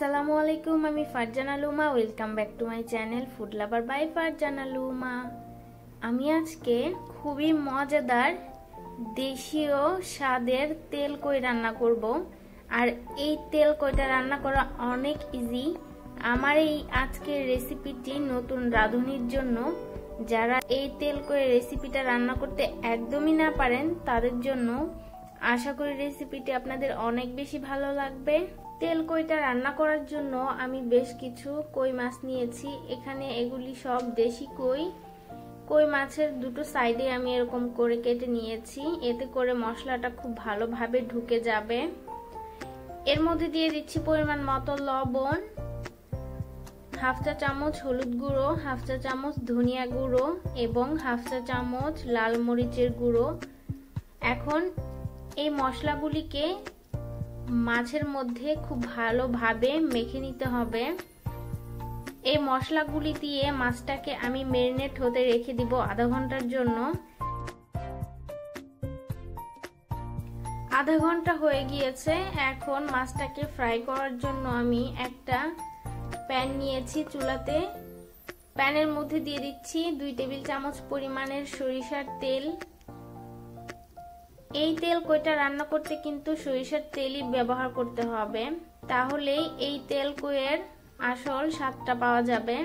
আসসালামু আলাইকুম, আমি Farzana Luma welcome back to my channel food lover by Farzana Luma আমি আজকে খুবই মজাদার দেশীয় স্বাদের তেল কই রান্না করব। আর এই তেল কইটা রান্না করা অনেক ইজি আমার এই আজকের রেসিপিটি নতুন রাঁধুনির জন্য। যারা এই তেল কই রেসিপিটা রান্না করতে একদমই না পারেন, তাদের জন্য আশা করি রেসিপিটি আপনাদের অনেক বেশি ভালো লাগবে। তেল কইটা রান্না করার জন্য আমি বেশ কিছু কই মাছ নিয়েছি। এখানে এগুলি সব দেশি কই। কই মাছের দুটো সাইডে আমি এরকম করে কেটে নিয়েছি। এতে করে মশলাটা খুব ভালোভাবে ঢুকে যাবে। এর মধ্যে দিয়ে দিচ্ছি পরিমাণ মতো লবণ, হাফ চা চামচ হলুদ গুঁড়ো, হাফ চা চামচ ধনিয়া গুঁড়ো এবং হাফ চা চামচ লাল মরিচের গুঁড়ো। এখন এই মশলাগুলিকে মাছের মধ্যে খুব ভালোভাবে মেখে নিতে হবে। এই মশলাগুলি দিয়ে মাছটাকে আমি মেরিনেট হতে রেখে দিব আধা ঘণ্টার জন্য। আধা ঘণ্টা হয়ে গিয়েছে, এখন মাছটাকে ফ্রাই করার জন্য আমি একটা প্যান নিয়েছি চুলাতে। প্যানের মধ্যে দিয়ে দিচ্ছি দুই টেবিল চামচ পরিমাণের সরিষার তেল। এই তেল কইটা রান্না করতে কিন্তু সরিষার তেলই ব্যবহার করতে হবে। তাহলেই এই তেল কইয়ের আসল স্বাদটা পাওয়া যাবে।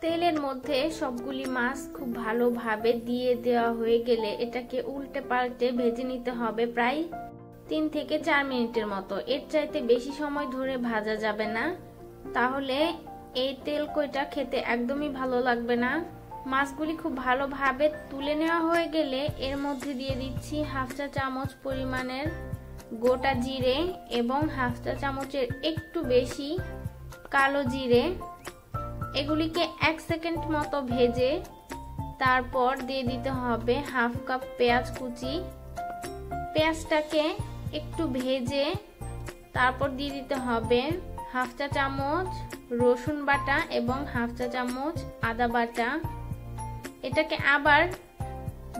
তেলের মধ্যে সবগুলি মাছ খুব ভালোভাবে দিয়ে দেওয়া হয়ে গেলে এটাকে উল্টে পাল্টে ভেজে নিতে হবে প্রায় তিন থেকে চার মিনিটের মতো। এর চাইতে বেশি সময় ধরে ভাজা যাবে না। তাহলে এই তেল কইটা খেতে একদমই ভালো লাগবে না। মাছগুলি খুব ভালোভাবে তুলে নেওয়া হয়ে গেলে এর মধ্যে দিয়ে দিচ্ছি হাফ চা চামচ পরিমাণের গোটা জিরে এবং হাফ চা চামচের একটু বেশি কালো জিরে। এগুলিকে এক সেকেন্ড মতো ভেজে তারপর দিয়ে দিতে হবে হাফ কাপ পেঁয়াজ কুচি। পেঁয়াজটাকে একটু ভেজে তারপর দিয়ে দিতে হবে হাফ চা চামচ রসুন বাটা এবং হাফ চা চামচ আদা বাটা। এটাকে আবার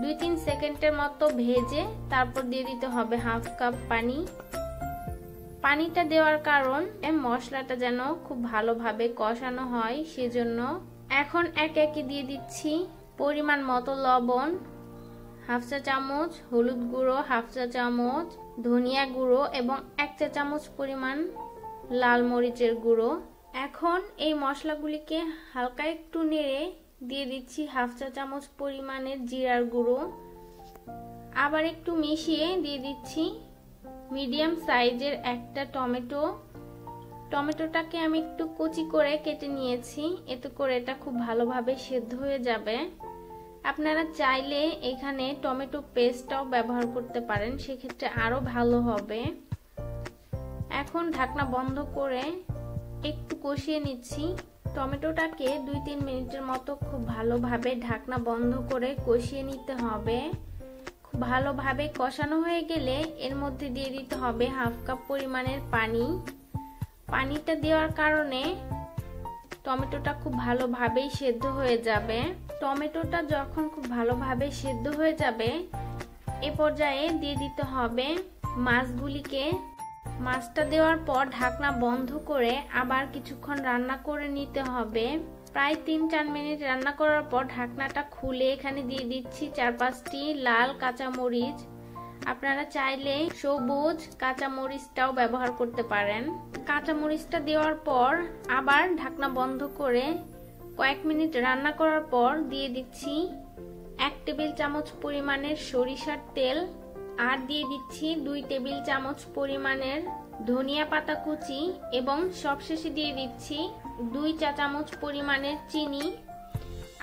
দুই তিন সেকেন্ডের মতো ভেজে তারপর দিয়ে দিতে হবে হাফ কাপ পানি। পানিটা দেওয়ার কারণ মশলাটা যেন খুব ভালোভাবে কষানো হয়, সেজন্য এখন এক একে দিয়ে দিচ্ছি পরিমাণ মতো লবণ, হাফ চা চামচ, হলুদ গুঁড়ো, হাফ চা চামচ, ধনিয়া গুঁড়ো এবং এক চা চামচ পরিমাণ লাল মরিচের গুঁড়ো। এখন এই মশলাগুলিকে হালকা একটু নেড়ে দিয়ে দিচ্ছি হাফ চা চামচ পরিমাণের জিরার গুঁড়ো। আবার একটু মিশিয়ে দিয়ে দিচ্ছি মিডিয়াম সাইজের একটা টমেটো। টমেটোটাকে আমি একটু কুচি করে কেটে নিয়েছি, এতে করে এটা খুব ভালোভাবে সেদ্ধ হয়ে যাবে। আপনারা চাইলে এখানে টমেটো পেস্টটাও ব্যবহার করতে পারেন, সেক্ষেত্রে আরও ভালো হবে। এখন ঢাকনা বন্ধ করে একটু কষিয়ে নিচ্ছি। টমেটোটাকে দুই তিন মিনিটের মতো খুব ভালোভাবে ঢাকনা বন্ধ করে কষিয়ে নিতে হবে। খুব ভালোভাবে কষানো হয়ে গেলে এর মধ্যে দিয়ে দিতে হবে হাফ কাপ পরিমাণের পানি। পানিটা দেওয়ার কারণে টমেটোটা খুব ভালোভাবেই সেদ্ধ হয়ে যাবে। টমেটোটা যখন খুব ভালোভাবে সেদ্ধ হয়ে যাবে, এ পর্যায়ে দিয়ে দিতে হবে মাছগুলিকে মাছটা দেওয়ার পর ঢাকনা বন্ধ করে আবার কিছুক্ষণ রান্না করে নিতে হবে। প্রায় তিন চার মিনিট রান্না করার পর ঢাকনাটা খুলে এখানে দিয়ে দিচ্ছি চার পাঁচটি লাল কাঁচামরিচ। আপনারা চাইলে সবুজ কাঁচামরিচটাও ব্যবহার করতে পারেন। কাঁচামরিচটা দেওয়ার পর আবার ঢাকনা বন্ধ করে কয়েক মিনিট রান্না করার পর দিয়ে দিচ্ছি এক টেবিল চামচ পরিমাণের সরিষার তেল। আর দিয়ে দিচ্ছি দুই টেবিল চামচ পরিমাণের ধনিয়া পাতা কুচি এবং সবশেষে দিয়ে দিচ্ছি দুই চা চামচ পরিমাণের চিনি।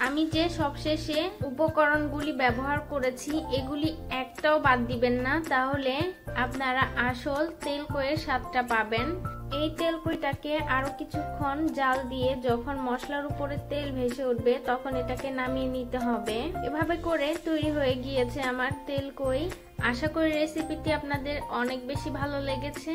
আমি যে সবশেষে উপকরণগুলি ব্যবহার করেছি, এগুলি একটাও বাদ দিবেন না, তাহলে আপনারা আসল তেল কয়ের স্বাদটা পাবেন। এই তেল কইটাকে আরও কিছুক্ষণ জাল দিয়ে যখন মশলার উপরে তেল ভেসে উঠবে, তখন এটাকে নামিয়ে নিতে হবে। এভাবে করে তৈরি হয়ে গিয়েছে আমার তেল কই আশা করি রেসিপিটি আপনাদের অনেক বেশি ভালো লেগেছে।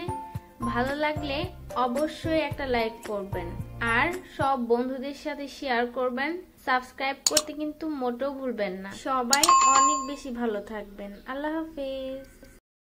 ভালো লাগলে অবশ্যই একটা লাইক করবেন আর সব বন্ধুদের সাথে শেয়ার করবেন। সাবস্ক্রাইব করতে কিন্তু মোটেও ভুলবেন না। সবাই অনেক বেশি ভালো থাকবেন। আল্লাহ হাফেজ।